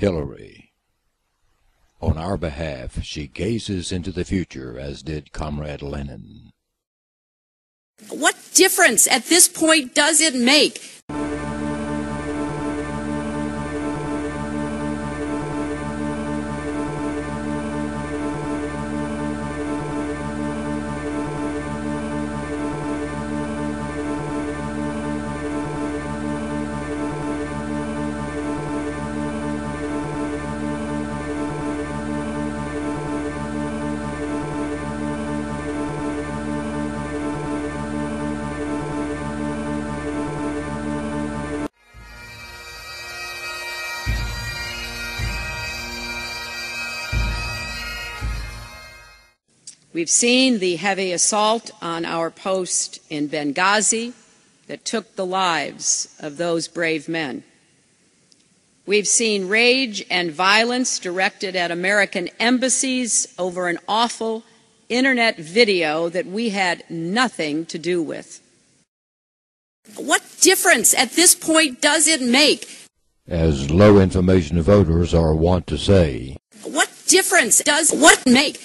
Hillary. On our behalf, she gazes into the future, as did Comrade Lenin. What difference at this point does it make? We've seen the heavy assault on our post in Benghazi that took the lives of those brave men. We've seen rage and violence directed at American embassies over an awful internet video that we had nothing to do with. What difference at this point does it make? As low information voters are wont to say, What difference does what make?